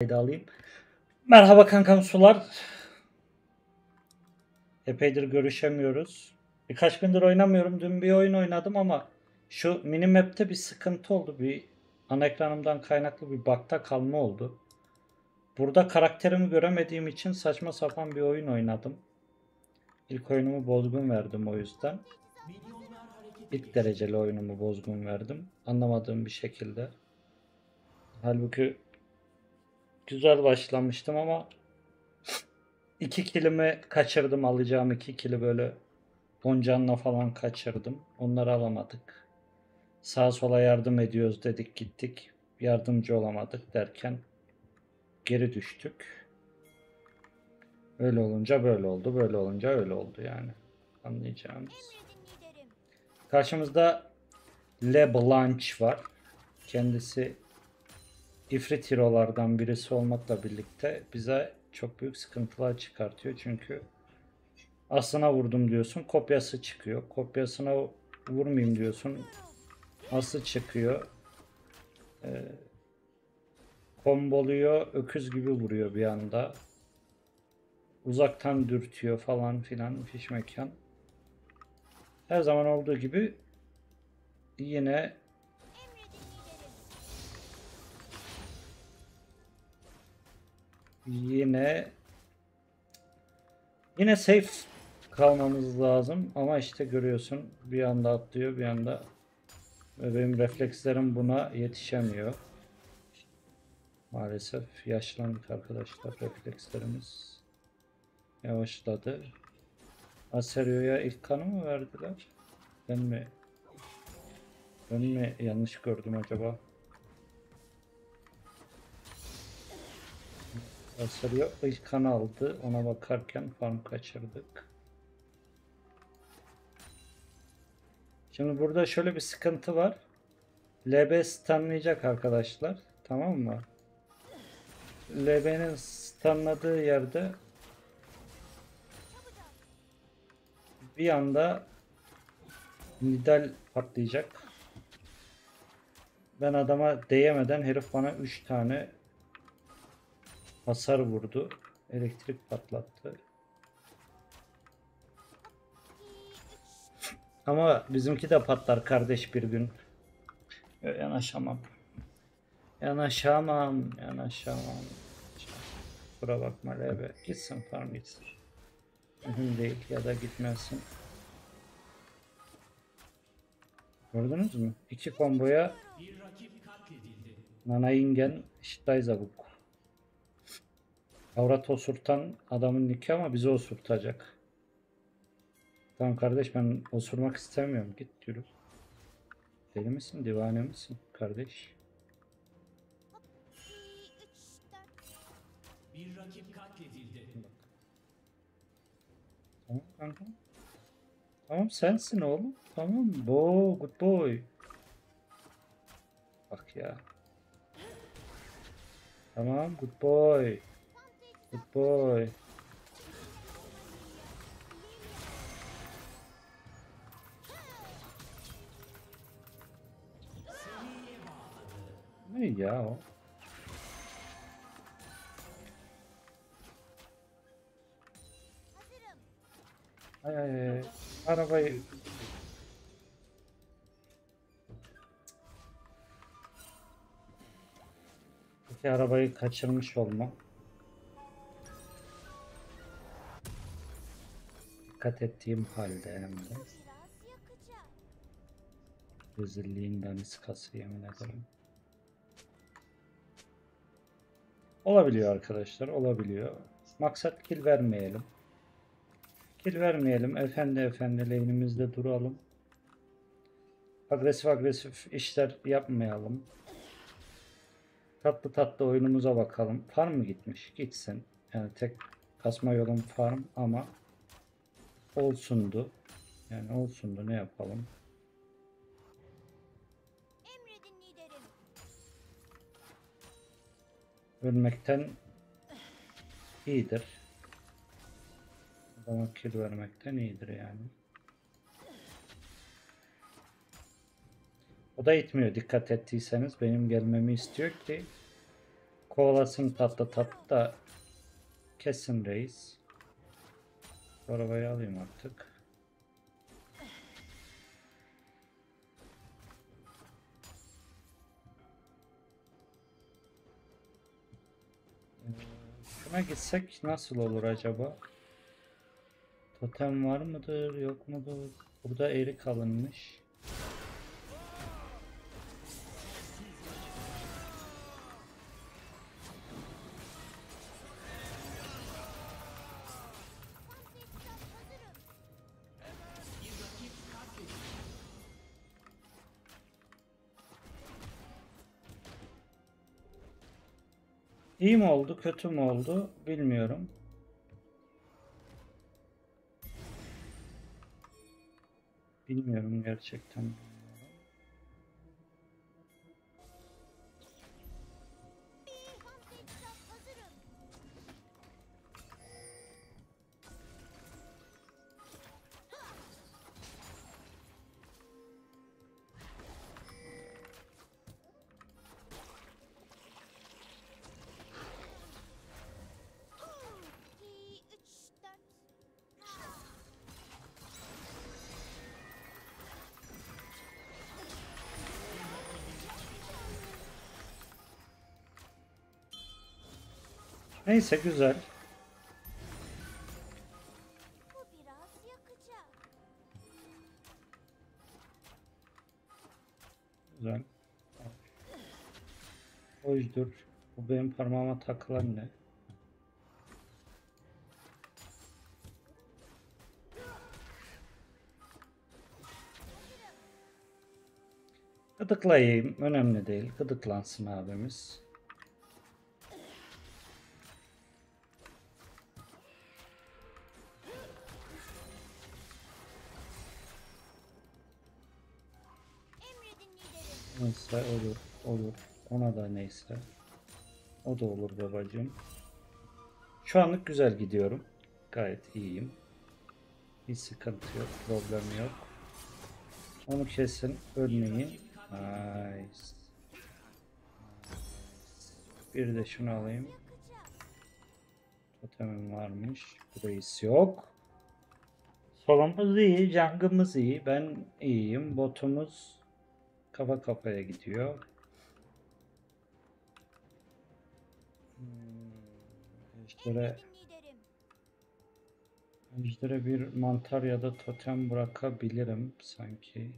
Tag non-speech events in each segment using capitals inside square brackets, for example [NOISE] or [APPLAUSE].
Kaydı alayım. Merhaba kankam sular. Epeydir görüşemiyoruz. Birkaç gündür oynamıyorum. Dün bir oyun oynadım ama şu minimap'te bir sıkıntı oldu. Bir ana ekranımdan kaynaklı bir bug'da kalma oldu. Burada karakterimi göremediğim için saçma sapan bir oyun oynadım. İlk oyunumu bozgun verdim o yüzden. İlk dereceli oyunumu bozgun verdim. Anlamadığım bir şekilde. Halbuki güzel başlamıştım ama [LAUGHS] iki kilimi kaçırdım. Alacağım iki kili böyle 10 canla falan kaçırdım. Onları alamadık. Sağa sola yardım ediyoruz dedik gittik. Yardımcı olamadık derken geri düştük. Öyle olunca böyle oldu. Böyle olunca öyle oldu yani. Anlayacağımız. Karşımızda LeBlanc var. Kendisi İfrit hero'lardan birisi olmakla birlikte bize çok büyük sıkıntılar çıkartıyor. Çünkü aslına vurdum diyorsun kopyası çıkıyor. Kopyasına vurmayayım diyorsun aslı çıkıyor. Ee, komboluyor öküz gibi vuruyor bir anda. Uzaktan dürtüyor falan filan fiş mekan. Her zaman olduğu gibi yine yine yine safe kalmamız lazım ama işte görüyorsun bir anda atlıyor bir anda ve benim reflekslerim buna yetişemiyor. Maalesef yaşlandık arkadaşlar reflekslerimiz yavaşladı. Aserio'ya ilk kanı mı verdiler? Ben mi ben mi yanlış gördüm acaba? Aserio ilk kanı aldı. Ona bakarken farm kaçırdık. Şimdi burada şöyle bir sıkıntı var. LB stunlayacak arkadaşlar. Tamam mı? LB'nin stunladığı yerde bir anda Nidal patlayacak. Ben adama değemeden herif bana 3 tane hasar vurdu. Elektrik patlattı. Ama bizimki de patlar kardeş bir gün. Yanaşamam. Yanaşamam. Yanaşamam. Kusura bakma Lebe. Gitsin farm gitsin. Mühim değil ya da gitmesin. Gördünüz mü? İki komboya Nana Ingen Şittayzabuk. Avrat osurtan adamın niki ama bizi osurtacak. Tamam kardeş ben osurmak istemiyorum. Git yürü. Deli misin? Divane misin kardeş? Bir rakip katledildi. Tamam kanka. Tamam sensin oğlum. Tamam. Bo, good boy. Bak ya. Tamam good boy. Good boy. Ne ya o? Ay ay ay. Arabayı Peki arabayı kaçırmış olma. Dikkat ettiğim halde hem de. Rezilliğin daniskası yemin ederim. Olabiliyor arkadaşlar, olabiliyor. Maksat kill vermeyelim. Kill vermeyelim. Efendi efendi lane'imizde duralım. Agresif agresif işler yapmayalım. Tatlı tatlı oyunumuza bakalım. Farm mı gitmiş? Gitsin. Yani tek kasma yolum farm ama olsundu. Yani olsundu ne yapalım. Ölmekten iyidir. Adama kill vermekten iyidir yani. O da itmiyor dikkat ettiyseniz. Benim gelmemi istiyor ki kovalasın tatlı tatlı da kesin reis. Şu arabayı alayım artık. Ee, Şuna gitsek nasıl olur acaba? Totem var mıdır yok mudur? Burada erik alınmış. İyi mi oldu, kötü mü oldu bilmiyorum. Bilmiyorum gerçekten. Neyse güzel. Güzel. Hoşdur. Bu benim parmağıma takılan ne? Gıdıklayayım. Önemli değil. Gıdıklansın abimiz. Neyse olur. Olur. Ona da neyse. O da olur babacığım. Şu anlık güzel gidiyorum. Gayet iyiyim. Bir sıkıntı yok. Problem yok. Onu kesin. Ölmeyin. Nice. Bir de şunu alayım. Totemim varmış. Burayısı yok. Solumuz iyi, jungle'ımız iyi. Ben iyiyim. Botumuz kafa kafaya gidiyor. Hmm, Ejdere, liderim. ejdere bir mantar ya da totem bırakabilirim sanki.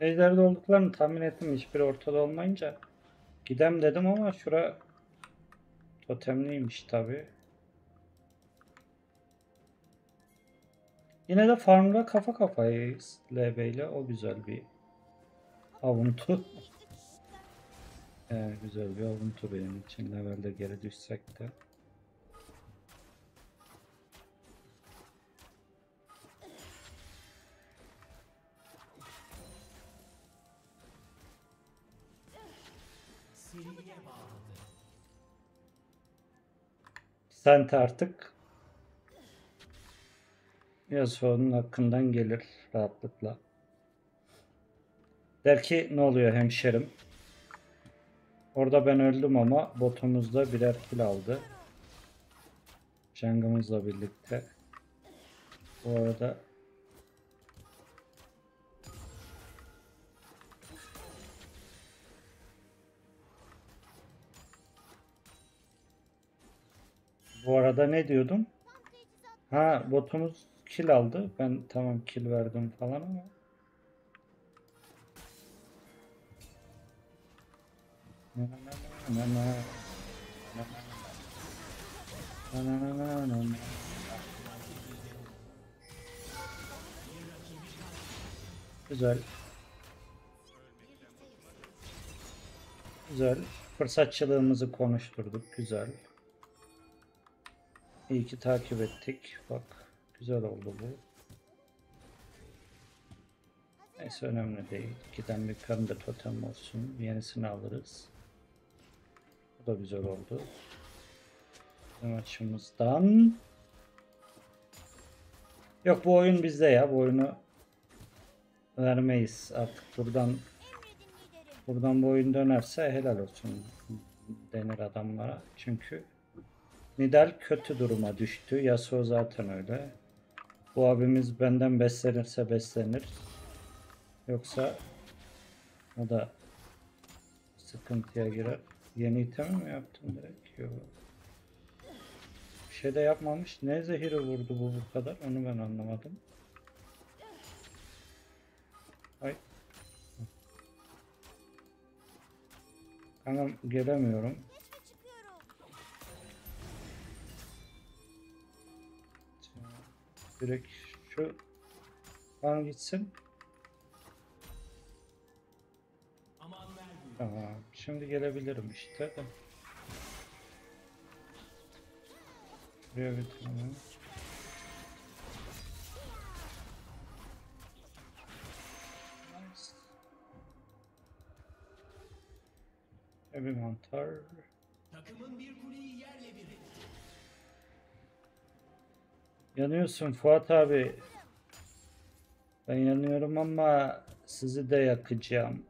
Ejderde olduklarını tahmin ettim. Hiçbiri ortada olmayınca. Gidem dedim ama şura totemliymiş tabi. Yine de farmda kafa kafayız LB ile. O güzel bir avuntu. Evet, güzel bir avuntu benim için. Levelde geri düşsek de. Sent artık Yasuo'nun hakkından gelir rahatlıkla. Der ki ne oluyor hemşerim? Orada ben öldüm ama botumuzda birer kill aldı. Jungle'ımızla birlikte. Bu arada Bu arada ne diyordum? Ha botumuz kill aldı. Ben tamam kill verdim falan ama. Güzel. Güzel. Fırsatçılığımızı konuşturduk. Güzel. İyi ki takip ettik. Bak güzel oldu bu. Neyse önemli değil. Giden bir da totem olsun. Yenisini alırız. Bu da güzel oldu. Bizim. Yok bu oyun bizde ya. Bu oyunu vermeyiz. Artık buradan buradan bu oyun dönerse helal olsun denir adamlara. Çünkü Nidal kötü duruma düştü. Yasuo zaten öyle. Bu abimiz benden beslenirse beslenir. Yoksa o da sıkıntıya girer. Yeni itemi mi yaptın direkt? Yok. Bir şey de yapmamış. Ne zehiri vurdu bu bu kadar? Onu ben anlamadım. Ay. Kankam gelemiyorum. Direkt şu kan gitsin. Tamam. Şimdi gelebilirim işte. Buraya bir tane. Bir mantar. Takımın bir kuleyi yerle bir etti. Yanıyorsun Fuat abi. Ben yanıyorum ama sizi de yakacağım.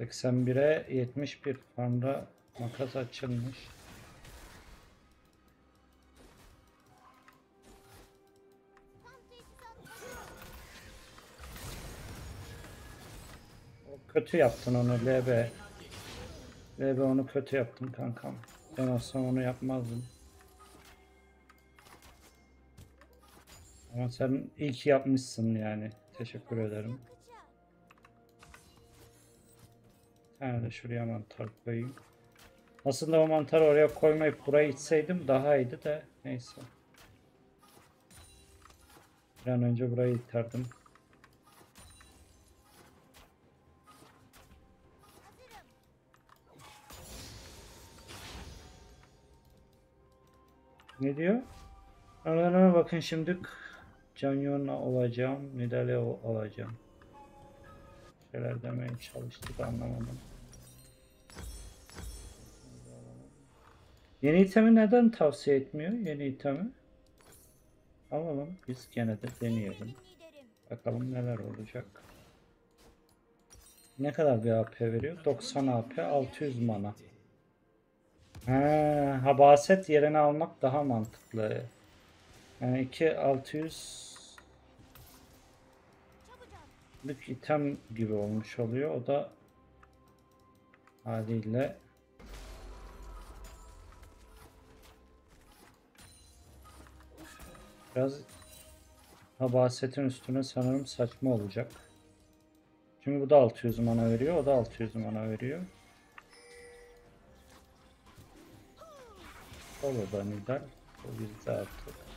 81'e 71 farmda makas açılmış. Kötü yaptın onu LB. LB onu kötü yaptın kankam. Ben olsam onu yapmazdım. Ama sen ki yapmışsın yani. Teşekkür ederim. Tane de şuraya mantar koyayım. Aslında o mantarı oraya koymayıp buraya itseydim daha iyiydi de neyse. Bir an önce burayı iterdim. Ne diyor? Aralarına bakın şimdi Canyon'la olacağım, Nidale o- olacağım. Şeyler demeye çalıştık anlamadım. Yeni itemi neden tavsiye etmiyor? Yeni itemi. Alalım biz gene de deneyelim. Bakalım neler olacak. Ne kadar bir AP veriyor? 90 AP, 600 mana. Ha, habaset yerine almak daha mantıklı. Yani 2 600 Lık item gibi olmuş oluyor. O da haliyle biraz habasetin üstüne sanırım saçma olacak. Çünkü bu da 600 mana veriyor. O da 600 mana veriyor. Olur da Nidal. O bizde artık.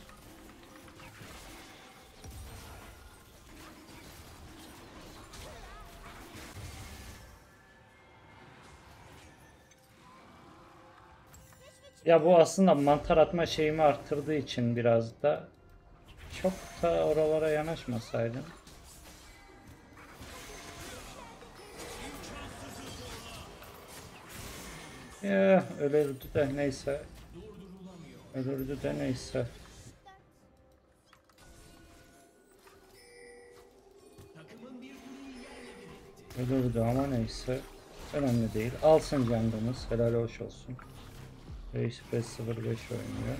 Ya bu aslında mantar atma şeyimi arttırdığı için biraz da çok da oralara yanaşmasaydım. Ya ölürdü de neyse. Ölürdü de neyse. Ölürdü ama neyse. Önemli değil. Alsın canımız. Helal hoş olsun. Reis 505 oynuyor.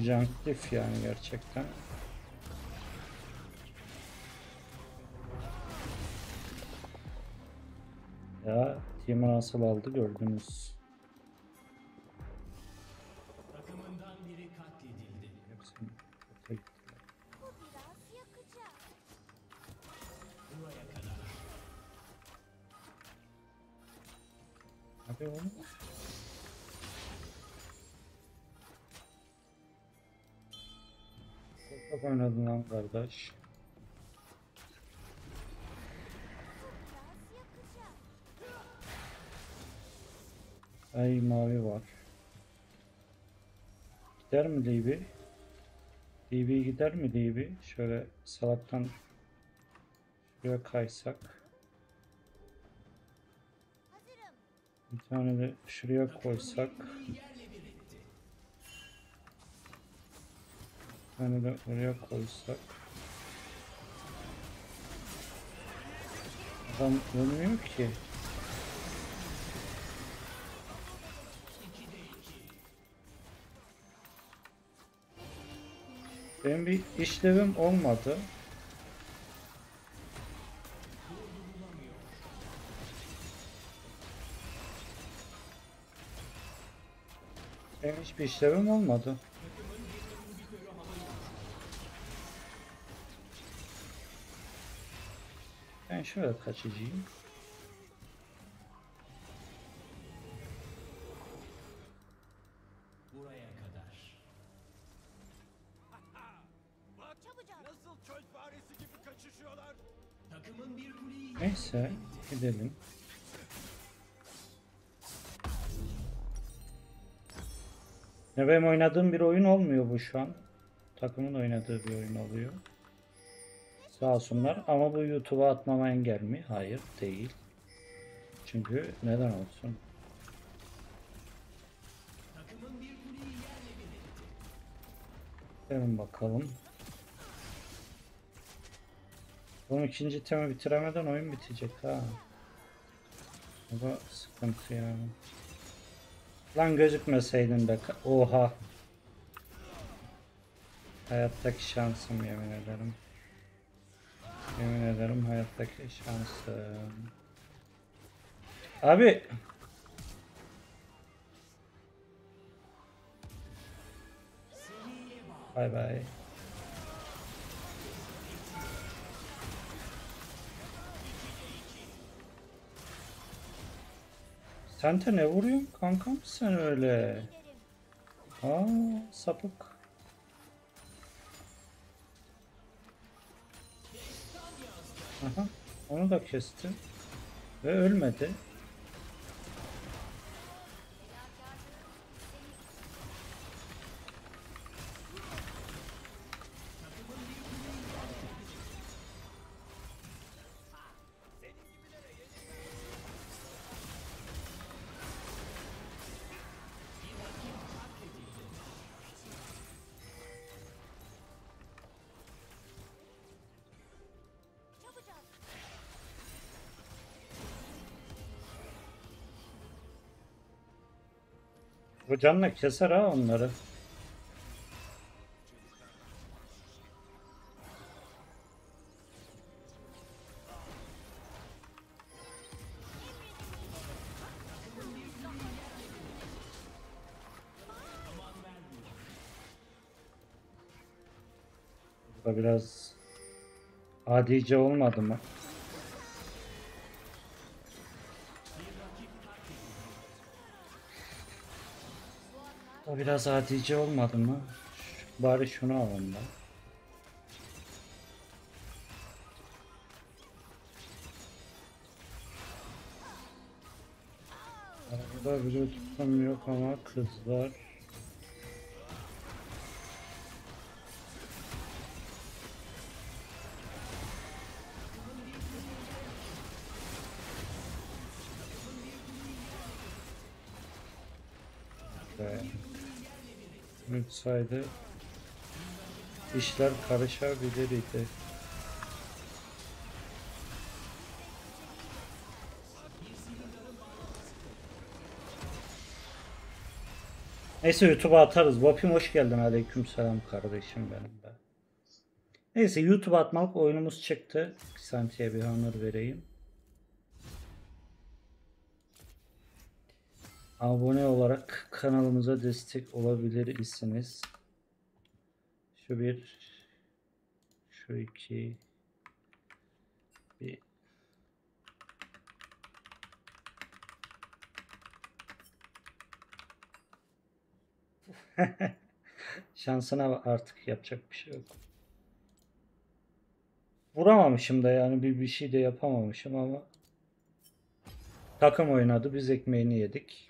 Junktif yani gerçekten. Ya Team'i nasıl aldı gördünüz. yapıyor onu? Çok çok oynadın lan kardeş. Ay mavi var. Gider mi DB? DB gider mi DB? Şöyle salaktan şuraya kaysak. Bir tane de şuraya koysak. Bir tane de oraya koysak. Adam ölmüyor ki. Benim bir işlevim olmadı. Benim hiçbir işlevim olmadı. Ben şöyle kaçacağım. Ya benim oynadığım bir oyun olmuyor bu şu an. Takımın oynadığı bir oyun oluyor. Sağ olsunlar ama bu YouTube'a atmama engel mi? Hayır değil. Çünkü neden olsun? Gelin bakalım. Bunun ikinci temi bitiremeden oyun bitecek ha. Bu da sıkıntı yani. Lan gözükmeseydin be. Oha. Hayattaki şansım yemin ederim. Yemin ederim hayattaki şansım. Abi. Bay bay. Sen de ne vuruyorsun kankam sen öyle? Aa sapık. Aha onu da kesti. Ve ölmedi. Bu canla keser ha onları. Bu da biraz adice olmadı mı? Biraz adice olmadı mı? Bari şunu alalım da. Arada bile tutum yok ama kızlar. Ve Lütsaydı işler karışabilir idi. Neyse YouTube'a atarız. Vapim hoş geldin. Aleykümselam kardeşim benim be. Neyse YouTube'a atmalık oyunumuz çıktı. Santiye bir honor vereyim. Abone olarak kanalımıza destek olabilir isiniz. Şu bir, şu iki, bir. [LAUGHS] Şansına artık yapacak bir şey yok. Vuramamışım da yani bir bir şey de yapamamışım ama takım oynadı biz ekmeğini yedik.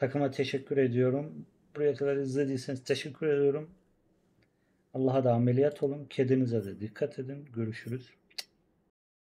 Takıma teşekkür ediyorum. Buraya kadar izlediyseniz teşekkür ediyorum. Allah'a da ameliyat olun. Kedinize de dikkat edin. Görüşürüz.